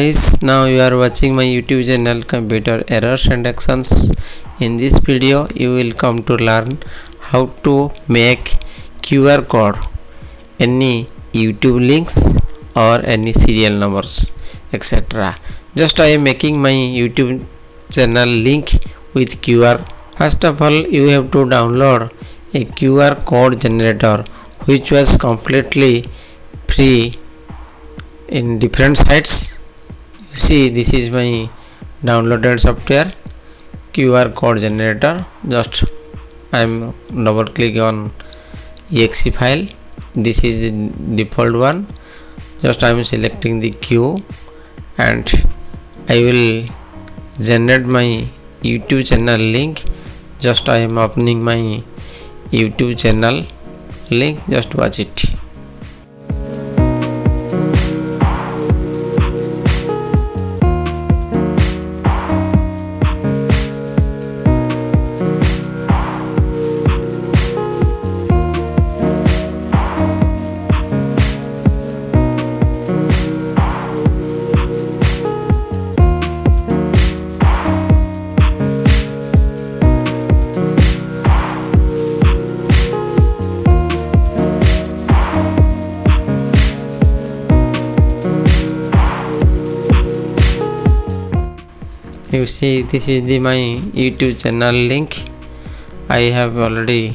guys now you are watching my youtube channel computer errors and actions. In this video you will come to learn how to make qr code. Any youtube links or any serial numbers etc just i am making my youtube channel link with qr first of all you have to download a qr code generator which was completely free in different sites see this is my downloaded software QR code generator. Just I am double click on exe file. This is the default one. Just I am selecting the Q and I will generate my YouTube channel link. Just I am opening my YouTube channel link. Just watch it you see this is the my youtube channel link. I have already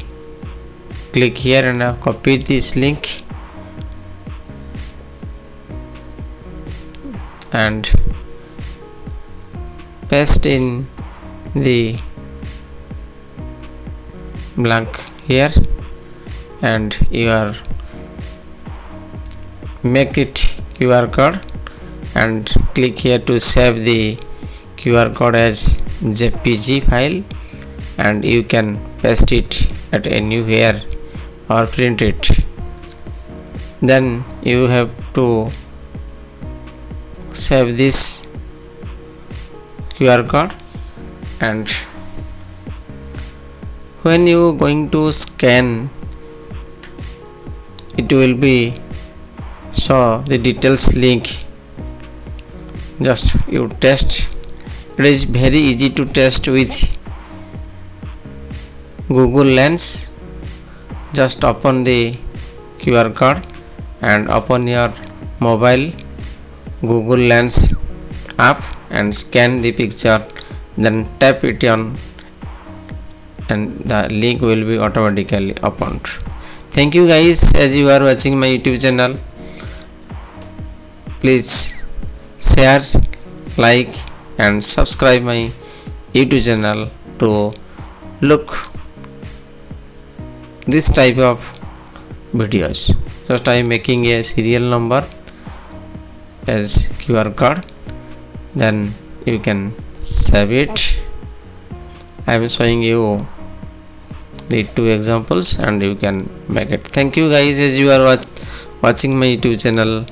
click here and i copied this link. And paste in the blank here. And you are make it QR code. And click here to save the QR code as JPG file and you can paste it at anywhere or print it. Then you have to save this QR code and when you going to scan it will be show the details link. Just you test it is very easy to test with google lens. Just open the qr code and open your mobile google lens app and scan the picture. Then tap it on and the link will be automatically opened. Thank you guys. As you are watching my youtube channel please share like and subscribe my youtube channel to look this type of videos. Just i am making a serial number as qr code. Then you can save it. I am showing you the two examples and you can make it. Thank you guys as you are watch, watching my youtube channel